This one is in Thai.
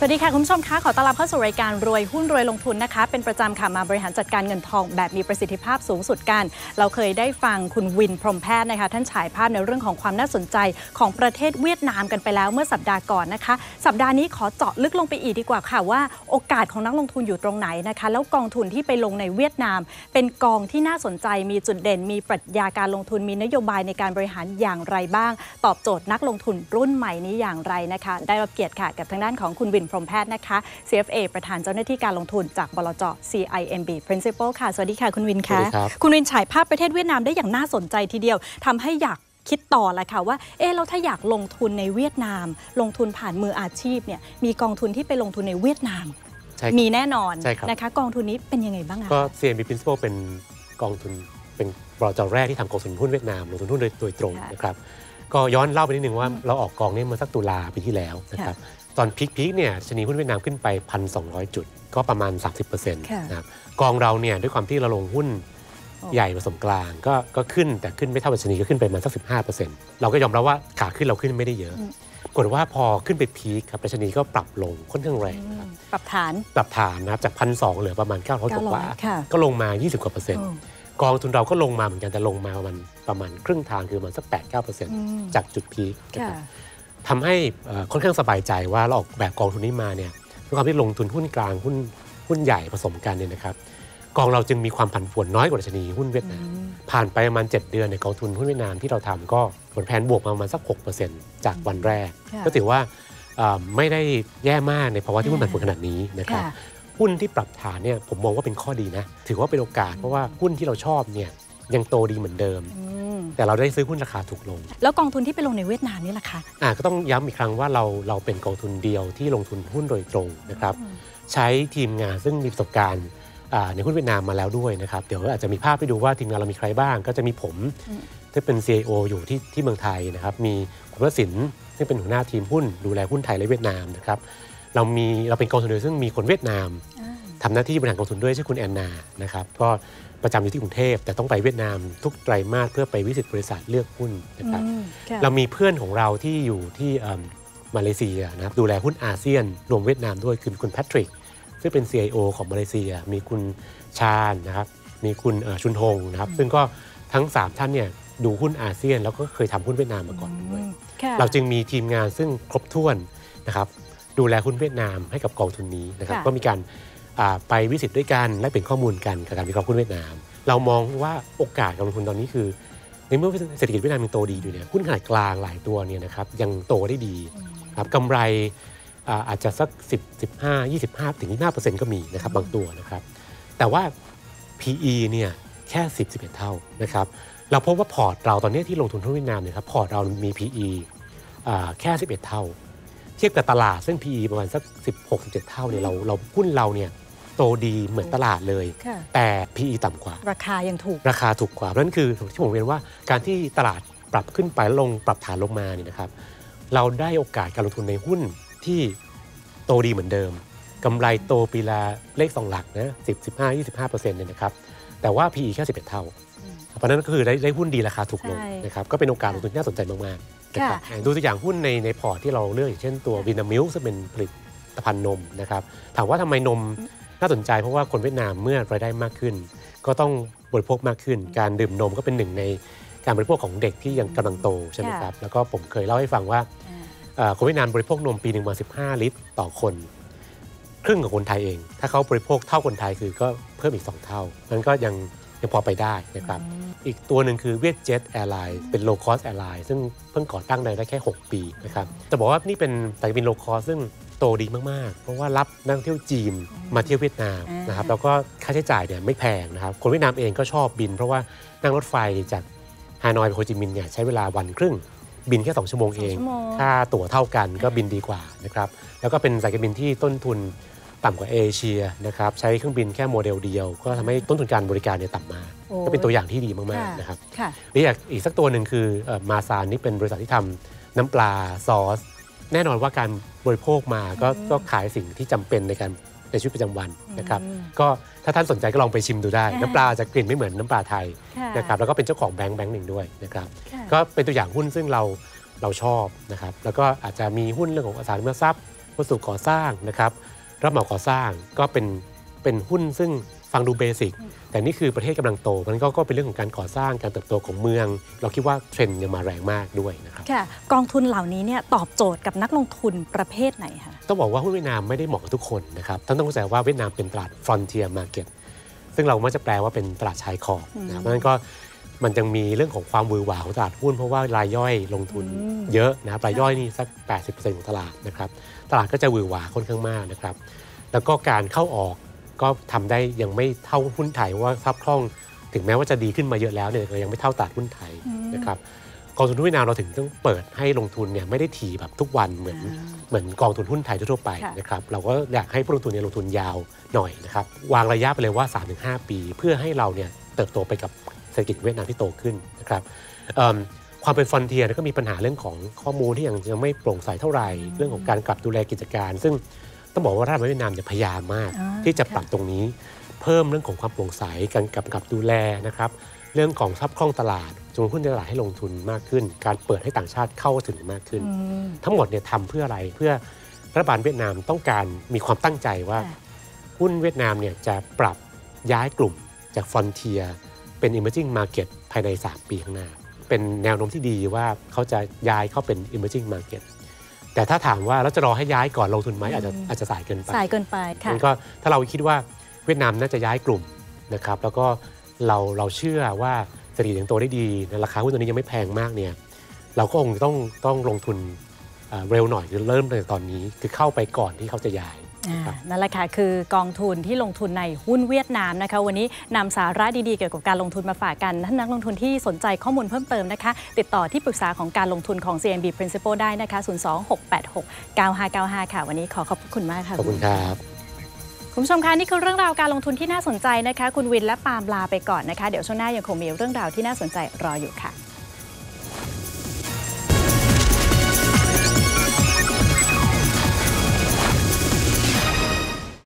สวัสดีค่ะคุณผู้ชมคะขอต้อนรับเข้าสู่รายการรวยหุ้นรวยลงทุนนะคะ เป็นประจำค่ะมาบริหารจัดการเงินทองแบบมีประสิทธิภาพสูงสุดกัน เราเคยได้ฟังคุณวินพรมแพทย์นะคะ ท่านฉายภาพในเรื่องของความน่าสนใจของประเทศเวียดนามกันไปแล้วเมื่อสัปดาห์ก่อนนะคะ สัปดาห์นี้ขอเจาะลึกลงไปอีกดีกว่าค่ะว่าโอกาสของนักลงทุนอยู่ตรงไหนนะคะ แล้วกองทุนที่ไปลงในเวียดนาม เป็นกองที่น่าสนใจมีจุดเด่น มีปรัชญาการลงทุนมีนโยบายในการบริหารอย่างไรบ้าง ตอบโจทย์นักลงทุนรุ่นใหม่นี้อย่างไรนะคะ ได้รับเกียรติค่ะกับทางด้านของคุณวินพรหมแพทย์นะคะ CFA ประธานเจ้าหน้าที่การลงทุนจากบลจ CIMB Principal ค่ะ สวัสดีค่ะ คุณวินสวัค่ะสดีครับคุณวินฉายภาพประเทศเวียดนามได้อย่างน่าสนใจทีเดียวทำให้อยากคิดต่อละค่ะว่า เออเราถ้าอยากลงทุนในเวียดนาม ลงทุนผ่านมืออาชีพเนี่ย มีกองทุนที่ไปลงทุนในเวียดนามใช่มีแน่นอนใช่ครับนะคะ กองทุนนี้เป็นยังไงบ้างอะก็ CMB Principal เป็นกองทุนเป็นบริษัทแรกที่ทำกองทุนหุ้นเวียดนามลงทุนหุ้นโดยโดยตรงนะครับ ก็ย้อนเล่าไปนิดนึงว่าเราออกกองนี้เมื่อสักตุลาปีที่แล้วนะครับ ตอนพีคๆเนี่ยชนีหุ้นเวียดนามขึ้นไป 1,200 จุด ก็ประมาณ 30%นะครับกองเราเนี่ยด้วยความที่เราลงหุ้นใหญ่ผสมกลางก็ก็ขึ้นแต่ขึ้นไม่เท่าดัชนีก็ขึ้นไปประมาณสัก15%เราก็ยอมรับว่าขาขึ้นเราขึ้นไม่ได้เยอะปรากฏว่าพอขึ้นไปพีคครับดัชนีก็ปรับลงค่อนข้างแรงครับปรับฐานปรับฐานนะครับจากพันสเหลือประมาณ 900กว่า900ค่ะก็ลงมา 20 กว่าเปอร์เซ็นต์โอ้กองทุนเราก็ลงมาเหมือนกันแต่ลงมาประมาณประมาณครึ่งทางคือประมาณสัก8 9เปอร์เซ็นต์อืมจากจุดพีคนะค่ะครับ ทำให้เอ่อค่อนข้างสบายใจว่าเราออกแบบกองทุนนี้มาเนี่ยด้วยความที่ลงทุนหุ้นกลางหุ้นหุ้นใหญ่ผสมกันเนี่ยนะครับกองเราจึงมีความผันผวนน้อยกว่าดัชนีหุ้นเวียดนามผ่านไปประมาณ 7 เดือนในยกองทุนหุ้นเวียดนามที่เราทำก็ผลแผนบวกมาประมาณสัก 6%จากวันแรกค่ะก็ถือว่าเอ่อไม่ได้แย่มากในภาวะที่หุ้นผันผวนขนาดนี้นะครับค่ะหุ้นที่ปรับฐานเนี่ยผมมองว่าเป็นข้อดีนะ ถือว่าเป็นโอกาสเพราะว่าหุ้นที่เราชอบเนี่ยยังโตดีเหมือนเดิมอืม แต่เราได้ซื้อหุ้นราคาถูกลง แล้วกองทุนที่ไปลงในเวียดนามนี่ล่ะคะอะก็ต้องย้ำอีกครั้งว่าเราเราเป็นกองทุนเดียวที่ลงทุนหุ้นโดยตรงนะครับใช้ทีมงานซึ่งมีประสบการณ์อ่าในหุ้นเวียดนามมาแล้วด้วยนะครับ เดี๋ยวอาจจะมีภาพไปดูว่าทีมงานเรามีใครบ้าง ก็จะมีผมอืมที่เป็น CIO อยู่ที่ที่เมืองไทยนะครับ มีคุณวสินทร์ที่เป็นหัวหน้าทีมหุ้นดูแลหุ้นไทยและเวียดนามนะครับ เรามีเราเป็นกองทุนเดียวซึ่งมีคนเวียดนาม อ่าทำหน้าที่บริหารกองทุนด้วยชื่อคุณแอนนานะครับก็ประจำอยู่ที่กรุงเทพ แต่ต้องไปเวียดนามทุกไตรมาสเพื่อไปวิสิตบริษัทเลือกหุ้นนะครับอืมค่ะเรามีเพื่อนของเราที่อยู่ที่เอิ่มมาเลเซียนะครับดูแลหุ้นอาเซียน รวมเวียดนามด้วยคือคุณแพทริกซึ่งเป็น CIO ของมาเลเซีย มีคุณชาญนะครับมีคุณเอ่อชุนฮงนะครับซึ่งก็ทั้ง 3 ท่านเนี่ยดูหุ้นอาเซียน แล้วก็เคยทำหุ้นเวียดนามมาก่อนด้วยค่ะเราจึงมีทีมงานซึ่งครบถ้วนนะครับดูแลหุ้นเวียดนามให้กับกองทุนนี้นะครับค่ะก็มีการอ่า ไปวิสิตด้วยกันและเป็นข้อมูลกันกับการวิเคราะห์หุ้นเวียดนาม เรามองว่าโอกาสการลงทุนตอนนี้คือ ในเมื่อเศรษฐกิจเวียดนามยังโตดีอยู่เนี่ยหุ้นขนาดกลางหลายตัวเนี่ยนะครับยังโตได้ดีนะครับกำไรอ่าอาจจะสัก 10 15 25 ถึง 25%ก็มีนะครับบางตัวนะครับ แต่ว่า PE เนี่ยแค่ 10 11 เท่านะครับ เราพบว่าพอร์ตเราตอนนี้ที่ลงทุนหุ้นเวียดนามเนี่ยครับพอร์ตเรามี PE อ่าแค่ 11 เท่า เทียบกับตลาดซึ่ง PE ประมาณสัก 16 17 เท่าเนี่ยเราเราหุ้นเราเนี่ย โตดีเหมือนตลาดเลยค่ะแต่ PE ต่ำกว่า ราคายังถูก ราคาถูกกว่า เพราะฉะนั้นคือที่ผมเรียนว่าการที่ตลาดปรับขึ้นไปแล้วลงปรับฐานลงมาเนี่ยนะครับ เราได้โอกาสการลงทุนในหุ้นที่โตดีเหมือนเดิมกำไรโตปีละเลขสองหลักนะ10 15 25เปอร์เซ็นต์เนี่ยนะครับ แต่ว่า PE แค่11เท่า เพราะฉะนั้นก็คือได้ได้หุ้นดีราคาถูกลงใช่นะครับ ก็เป็นโอกาสลงทุนที่น่าสนใจมากๆนะครับดูตัวอย่างหุ้นในในพอร์ตที่เราเลือกอย่างเช่นตัว Vinamilk ซึ่งเป็นผลิตภัณฑ์นมนะครับ ถามว่าทำไมนม น่าสนใจเพราะว่าคนเวียดนามเมื่อรายได้มากขึ้น ก็ต้องบริโภคมากขึ้น การดื่มนมก็เป็นหนึ่งในการบริโภคของเด็กที่ยังกำลังโตใช่ไหมครับแล้วก็ผมเคยเล่าให้ฟังว่าอ่าเอ่อคนเวียดนามบริโภคนมปีหนึ่งประมาณ15 ลิตรต่อคน ครึ่งของคนไทยเอง ถ้าเขาบริโภคเท่าคนไทยคือก็เพิ่มอีก 2 เท่านั้นก็ยังยังพอไปได้นะครับ อีกตัวหนึ่งคือเวียดเจ็ตแอร์ไลน์เป็น low cost airline ซึ่งเพิ่งก่อตั้งได้แค่ 6 ปีนะครับจะบอกว่านี่เป็นสายการบิน low cost ซึ่ง โตดีมากๆ เพราะว่ารับนักท่องเที่ยวจีนมาเที่ยวเวียดนามอ่ะนะครับแล้วก็ค่าใช้จ่ายเนี่ยไม่แพงนะครับคนเวียดนามเองก็ชอบบิน เพราะว่านั่งรถไฟจากฮานอยไปโฮจิมินห์เนี่ยใช้เวลาวันครึ่งบินแค่ 2 ชั่วโมงเองสองชั่วโมงค่าตั๋วเท่ากันก็บินดีกว่านะครับแล้วก็เป็นสายการบินที่ต้นทุนต่ำกว่าเอเชียนะครับใช้เครื่องบินแค่โมเดลเดียว ก็ทำให้ต้นทุนการบริการเนี่ยต่ำมากโอ้ก็เป็นตัวอย่างที่ดีมากค่ะๆนะครับค่ะหรืออยากอีกสักตัวหนึ่งคือเอ่อมาซานนี่เป็นบริษัทที่ทำน้ำปลาซอส แน่นอนว่าการบริโภคมาก็ก็ขายสิ่งที่จำเป็นในการในชีวิตประจำวันนะครับอืมก็ถ้าท่านสนใจก็ลองไปชิมดูได้ค่ะน้ำปลาจะกลิ่นไม่เหมือนน้ำปลาไทยค่ะนะครับแล้วก็เป็นเจ้าของแบงค์แบงค์หนึ่งด้วยนะครับค่ะ ก็เป็นตัวอย่างหุ้นซึ่งเราเราชอบนะครับแล้วก็อาจจะมีหุ้นเรื่องของอสังหาริมทรัพย์วัสดุก่อสร้างนะครับรับเหมาก่อสร้างก็เป็นเป็นหุ้นซึ่ง ฟังดูเบสิกแต่นี่คือประเทศกำลังโตมันก็ก็เป็นเรื่องของการก่อสร้างการเติบโตของเมือง เราคิดว่าเทรนด์ยังมาแรงมากด้วยนะครับค่ะกองทุนเหล่านี้เนี่ยตอบโจทย์กับนักลงทุนประเภทไหนคะต้องบอกว่าหุ้นเวียดนามไม่ได้เหมาะกับทุกคนนะครับท่านต้องเข้าใจว่าเวียดนามเป็นตลาด frontier market ซึ่งเรามักจะแปลว่าเป็นตลาดชายขอบนะครับเพราะฉะนั้นก็มันยังมีเรื่องของความหวือหวาของตลาดหุ้นเพราะว่ารายย่อยลงทุนเยอะนะครับรายย่อยนี่สัก 80%ของตลาดนะครับตลาดก็จะหวือหวาค่อนข้างมากนะครับแล้วก็การเข้าออก ก็ทำได้ยังไม่เท่าหุ้นไทยเพราะว่าซับคล่องถึงแม้ว่าจะดีขึ้นมาเยอะแล้วเนี่ยก็ยังไม่เท่าตลาดหุ้นไทยนะครับกองทุนหุ้นเวียดนามเราถึงต้องเปิดให้ลงทุนเนี่ยไม่ได้ถี่แบบทุกวันเหมือนเหมือนกองทุนหุ้นไทยทั่วๆไปค่ะนะครับเราก็อยากให้ผู้ลงทุนเนี่ยลงทุนยาวหน่อยนะครับวางระยะไปเลยว่า 3-5 ปี เพื่อให้เราเนี่ยเติบโตไปกับเศรษฐกิจเวียดนามที่โตขึ้นนะครับเอิ่มความเป็นฟอนเทียก็มีปัญหาเรื่องของข้อมูลที่ยังยังไม่โปร่งใสเท่าไหร่ เรื่องของการกลับดูแลกิจการ ซึ่ง ต้องบอกว่ารัฐบาลเวียดนามเนี่ยพยายามมากอ่าที่จะค่ะปรับตรงนี้ เพิ่มเรื่องของความโปร่งใสการกำกับดูแลนะครับเรื่องของทรัพย์คล่องตลาดจำนวนหุ้นในตลาดให้ลงทุนมากขึ้น การเปิดให้ต่างชาติเข้าถึงมากขึ้นอืมทั้งหมดเนี่ยทำเพื่ออะไรเพื่อรัฐบาลเวียดนามต้องการมีความตั้งใจว่าค่ะหุ้นเวียดนามเนี่ยจะปรับย้ายกลุ่มจากฟ r อนเทียเป็น emerging market ภายใน 3 ปีข้างหน้า เป็นแนวโน้มที่ดีว่าเขาจะย้ายเข้าเป็น emerging market แต่ถ้าถามว่าแล้วจะรอให้ย้ายก่อนลงทุนไหมอาจจะอาจจะสายเกินไปสายเกินไปค่ะงั้นก็ถ้าเราคิดว่าเวียดนามน่าจะย้ายกลุ่มนะครับแล้วก็เราเราเชื่อว่าเศรษฐกิจยังโตได้ดีนะราคาหุ้นตัวนี้ยังไม่แพงมากเนี่ยเราก็คงต้องต้องลงทุนเอ่อเร็วหน่อยคือเริ่มตั้งแต่ตอนนี้คือเข้าไปก่อนที่เขาจะย้ายอ่าครับ นั่นแหละค่ะคือกองทุนที่ลงทุนในหุ้นเวียดนามนะคะ วันนี้นำสาระดีๆเกี่ยวกับการลงทุนมาฝากกันท่านนักลงทุนที่สนใจข้อมูลเพิ่มเติมนะคะ ติดต่อที่ปรึกษาของการลงทุนของ CMB Principal ได้นะคะ 026869595 ค่ะ วันนี้ขอขอบพระคุณมากค่ะขอบคุณครับคุณผู้ชมคะนี่คือเรื่องราวการลงทุนที่น่าสนใจนะคะ คุณวินและปาล์มลาไปก่อนนะคะ เดี๋ยวช่วงหน้ายังคงมีเรื่องราวที่น่าสนใจรออยู่ค่ะ